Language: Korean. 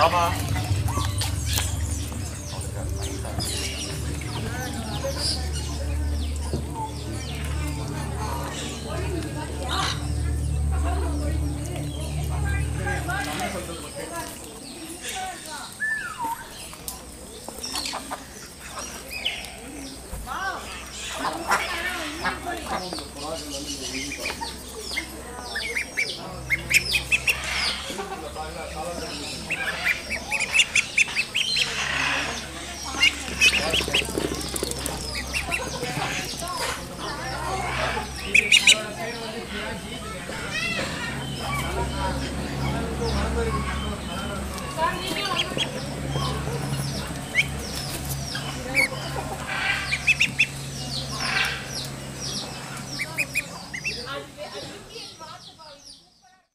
나와봐. Thank.